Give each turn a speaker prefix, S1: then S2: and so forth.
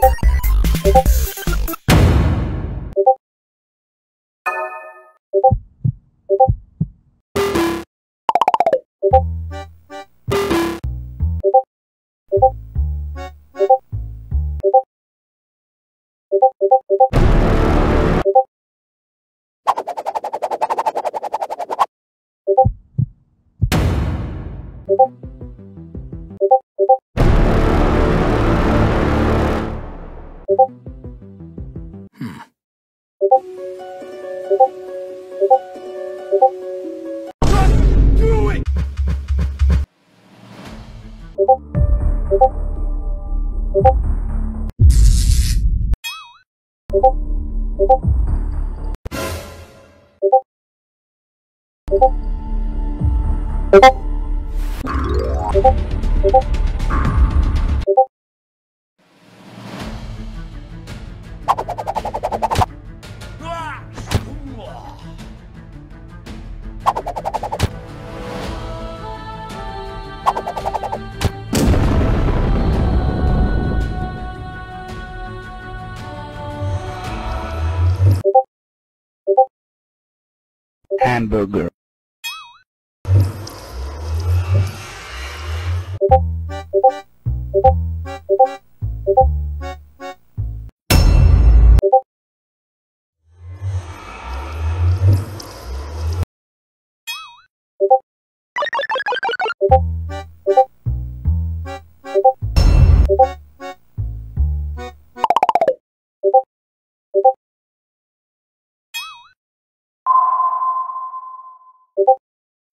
S1: Thank you. Hmm.
S2: Let's do it!
S3: hamburger